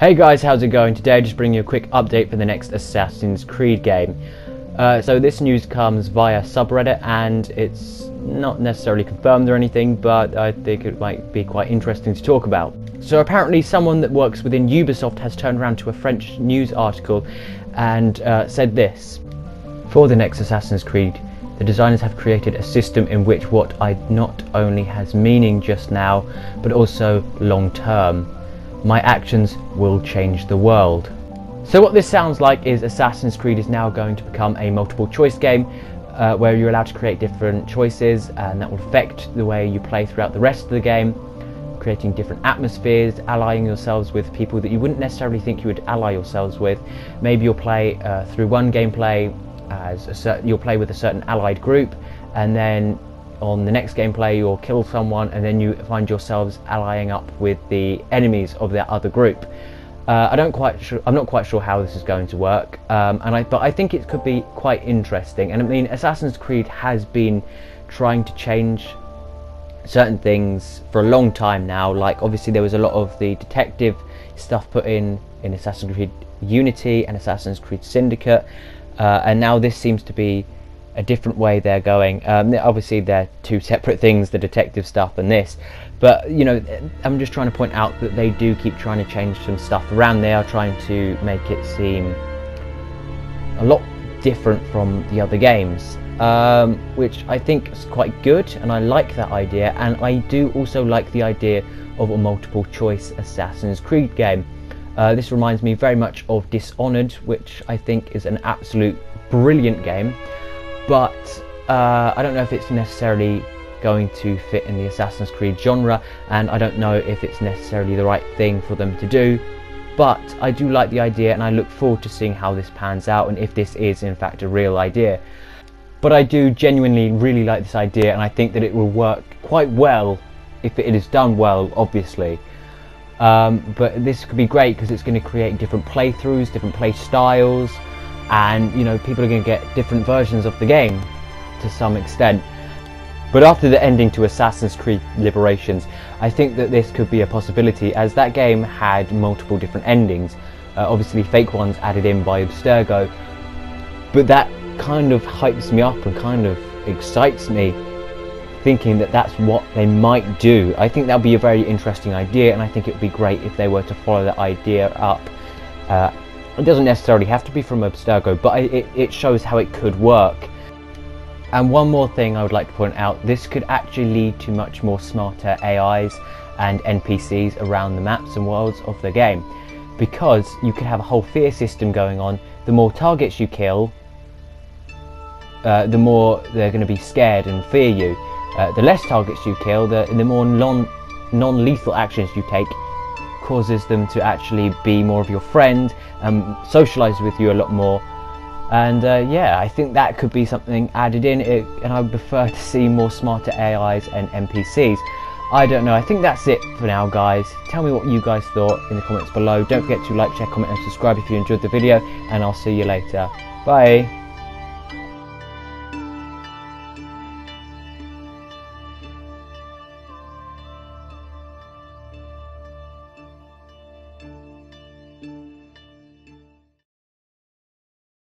Hey guys, how's it going? Today I just bring you a quick update for the next Assassin's Creed game. Uh, so this news comes via subreddit and it's not necessarily confirmed or anything, but I think it might be quite interesting to talk about. So apparently someone that works within Ubisoft has turned around to a French news article and uh, said this. For the next Assassin's Creed, the designers have created a system in which what I not only has meaning just now, but also long term my actions will change the world. So what this sounds like is Assassin's Creed is now going to become a multiple choice game uh, where you're allowed to create different choices and that will affect the way you play throughout the rest of the game creating different atmospheres, allying yourselves with people that you wouldn't necessarily think you would ally yourselves with. Maybe you'll play uh, through one gameplay as a certain, you'll play with a certain allied group, and then on the next gameplay you'll kill someone and then you find yourselves allying up with the enemies of that other group. Uh, I don't quite sure, I'm not quite sure how this is going to work, um, and I, but I think it could be quite interesting. And I mean, Assassin's Creed has been trying to change certain things for a long time now. Like obviously there was a lot of the detective stuff put in in Assassin's Creed Unity and Assassin's Creed Syndicate, uh, and now this seems to be a different way they're going. Um, obviously, they're two separate things, the detective stuff and this. But, you know, I'm just trying to point out that they do keep trying to change some stuff around. They are trying to make it seem a lot different from the other games. Um, which I think is quite good, and I like that idea. And I do also like the idea of a multiple choice Assassin's Creed game. Uh, this reminds me very much of Dishonored, which I think is an absolute brilliant game but uh, I don't know if it's necessarily going to fit in the Assassin's Creed genre, and I don't know if it's necessarily the right thing for them to do. But I do like the idea, and I look forward to seeing how this pans out and if this is in fact a real idea. But I do genuinely really like this idea, and I think that it will work quite well if it is done well, obviously. Um, but this could be great because it's going to create different playthroughs, different play styles and you know people are going to get different versions of the game to some extent. But after the ending to Assassin's Creed Liberations, I think that this could be a possibility as that game had multiple different endings. Uh, obviously, fake ones added in by Abstergo, but that kind of hypes me up and kind of excites me thinking that that's what they might do. I think that would be a very interesting idea, and I think it would be great if they were to follow that idea up uh, it doesn't necessarily have to be from Abstergo, but it, it shows how it could work. And one more thing I would like to point out, this could actually lead to much more smarter AIs and NPCs around the maps and worlds of the game. Because you could have a whole fear system going on, the more targets you kill, uh, the more they're going to be scared and fear you. Uh, the less targets you kill, the, the more non, non-lethal actions you take, causes them to actually be more of your friend and socialize with you a lot more. And uh, yeah, I think that could be something added in, it, and I would prefer to see more smarter AIs and NPCs. I don't know, I think that's it for now guys. Tell me what you guys thought in the comments below. Don't forget to like, share, comment and subscribe if you enjoyed the video, and I'll see you later. Bye!